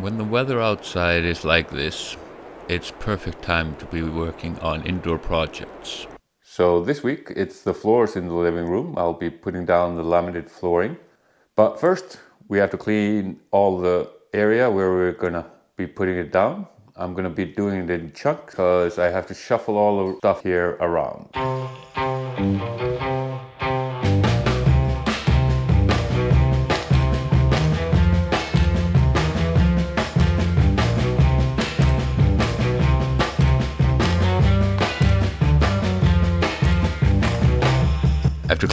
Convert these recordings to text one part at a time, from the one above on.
When the weather outside is like this, it's perfect time to be working on indoor projects. So this week it's the floors in the living room. I'll be putting down the laminated flooring. But first we have to clean all the area where we're gonna be putting it down. I'm gonna be doing it in chunks because I have to shuffle all the stuff here around.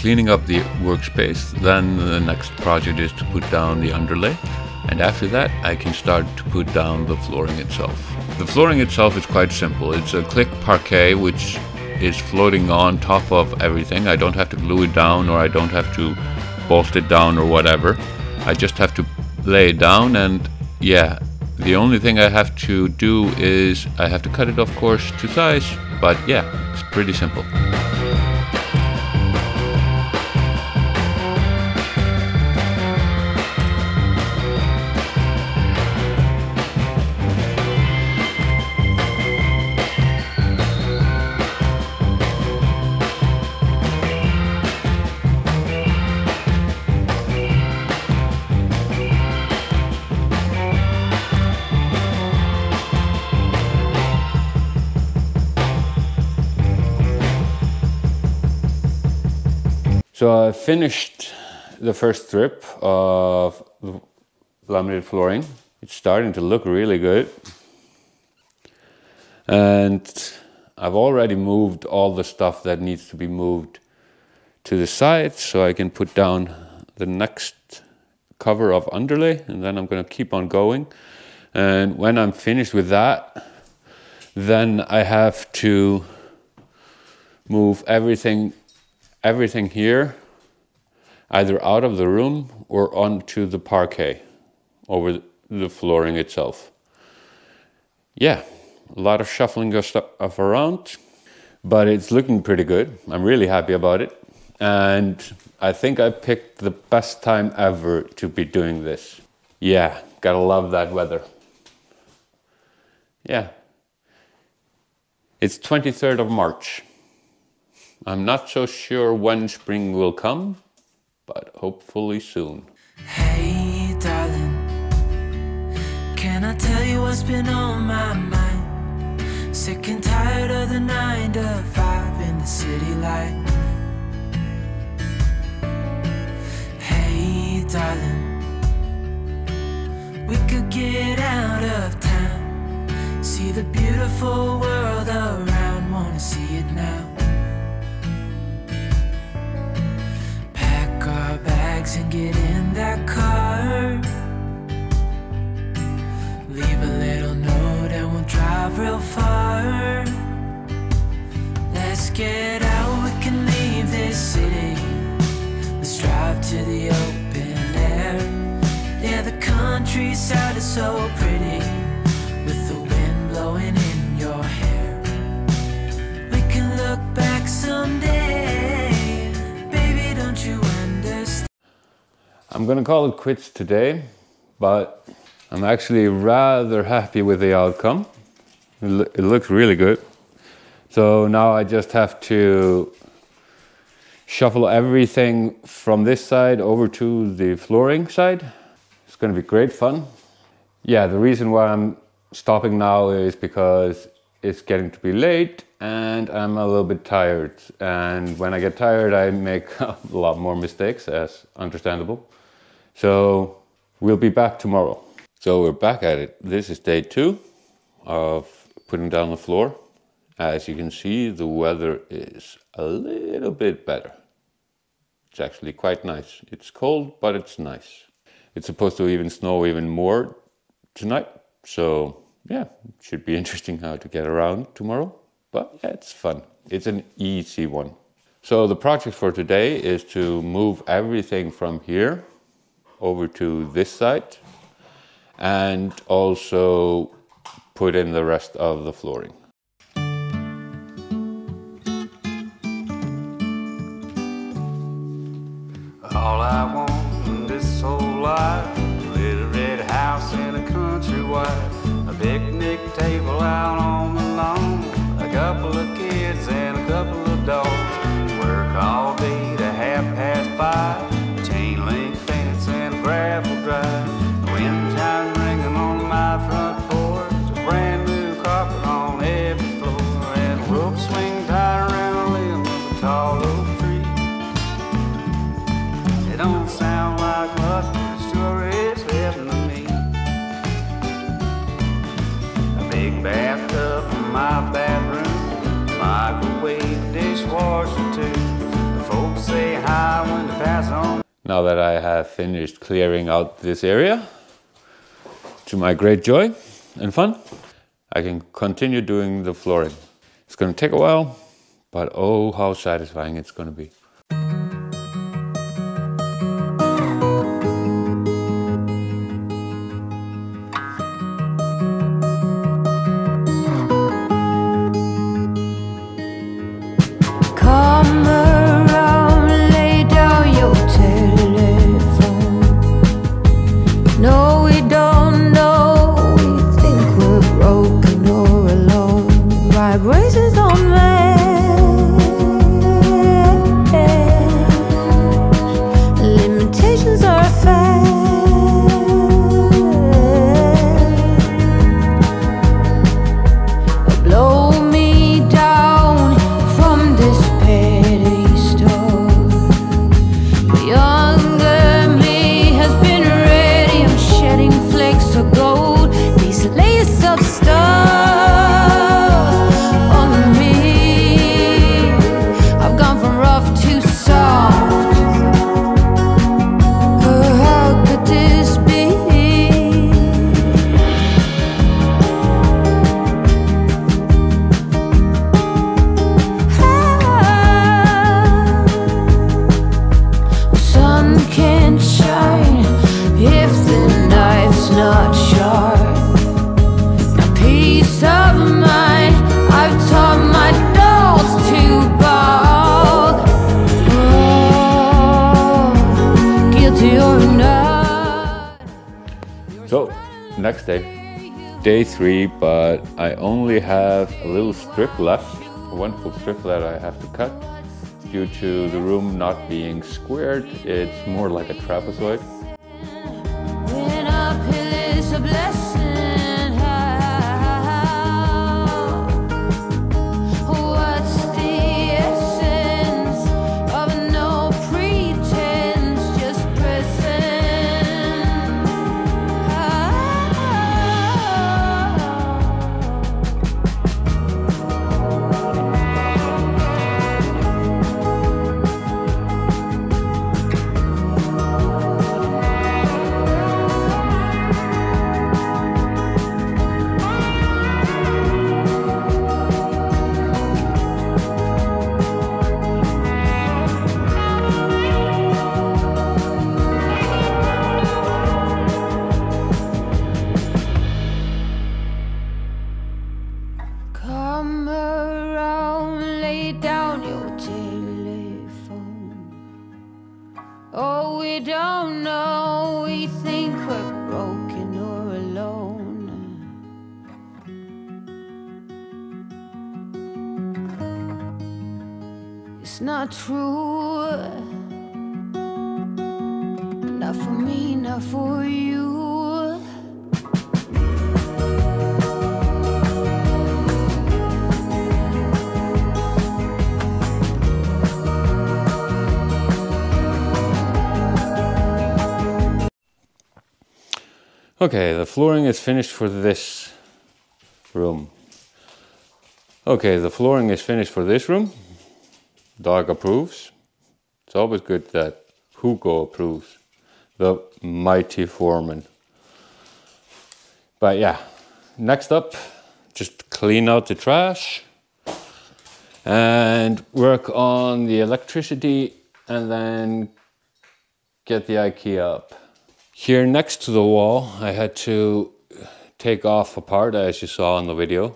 Cleaning up the workspace, then the next project is to put down the underlay. And after that, I can start to put down the flooring itself. The flooring itself is quite simple. It's a click parquet, which is floating on top of everything. I don't have to glue it down or I don't have to bolt it down or whatever. I just have to lay it down and yeah, the only thing I have to do is I have to cut it of course to size, but yeah, it's pretty simple. So I finished the first strip of laminated flooring. It's starting to look really good. And I've already moved all the stuff that needs to be moved to the side so I can put down the next cover of underlay and then I'm going to keep on going. And when I'm finished with that, then I have to move everything everything here either out of the room or onto the parquet over the flooring itself. Yeah, a lot of shuffling of stuff around, but it's looking pretty good. I'm really happy about it. And I think I picked the best time ever to be doing this. Yeah, gotta love that weather. Yeah. It's 23rd of March. I'm not so sure when spring will come, but hopefully soon. Hey, darling, can I tell you what's been on my mind? Sick and tired of the nine to five in the city. Hey, darling, we could get out of town, see the beautiful world around, wanna see it now. Get in that car. Leave a little note and we'll drive real far. Let's get out, we can leave this city. Let's drive to the open air. Yeah, the countryside is so pretty I'm gonna call it quits today, but I'm actually rather happy with the outcome. It, lo it looks really good. So now I just have to shuffle everything from this side over to the flooring side. It's gonna be great fun. Yeah, the reason why I'm stopping now is because it's getting to be late and I'm a little bit tired. And when I get tired, I make a lot more mistakes, as understandable. So we'll be back tomorrow. So we're back at it. This is day two of putting down the floor. As you can see, the weather is a little bit better. It's actually quite nice. It's cold, but it's nice. It's supposed to even snow even more tonight. So yeah, it should be interesting how to get around tomorrow. But yeah, it's fun. It's an easy one. So the project for today is to move everything from here over to this side and also put in the rest of the flooring. All I want in this whole life, little red house in a country picnic table out on Now that I have finished clearing out this area, to my great joy and fun, I can continue doing the flooring. It's going to take a while, but oh, how satisfying it's going to be. Of next day, day three, but I only have a little strip left, a wonderful strip that I have to cut. Due to the room not being squared, it's more like a trapezoid. Not true. Not for me, not for you. Okay, the flooring is finished for this room. Okay, the flooring is finished for this room. Dog approves. It's always good that Hugo approves. The mighty foreman. But yeah, next up, just clean out the trash and work on the electricity and then get the IKEA up. Here next to the wall, I had to take off a part as you saw in the video.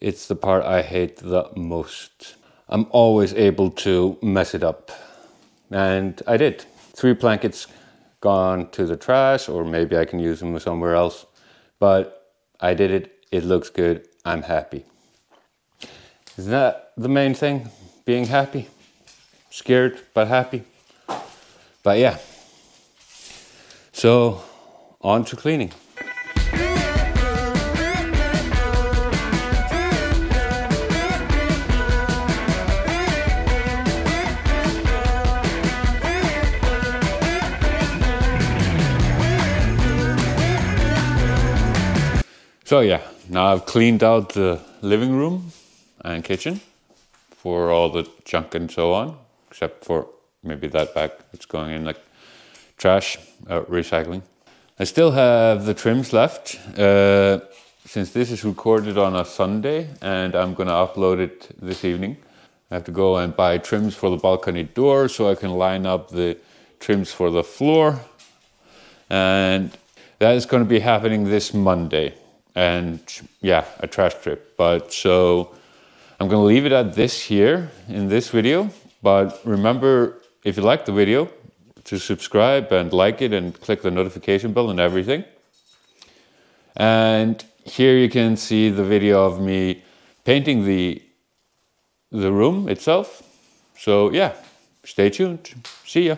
It's the part I hate the most. I'm always able to mess it up. And I did. Three blankets gone to the trash, or maybe I can use them somewhere else. But I did it, it looks good, I'm happy. Isn't that the main thing? Being happy? Scared, but happy? But yeah. So, on to cleaning. So yeah, now I've cleaned out the living room and kitchen for all the junk and so on, except for maybe that back it's going in like trash, uh, recycling. I still have the trims left. Uh, since this is recorded on a Sunday and I'm gonna upload it this evening, I have to go and buy trims for the balcony door so I can line up the trims for the floor. And that is gonna be happening this Monday and yeah, a trash trip. But so I'm gonna leave it at this here in this video. But remember, if you like the video, to subscribe and like it and click the notification bell and everything. And here you can see the video of me painting the the room itself. So yeah, stay tuned. See ya.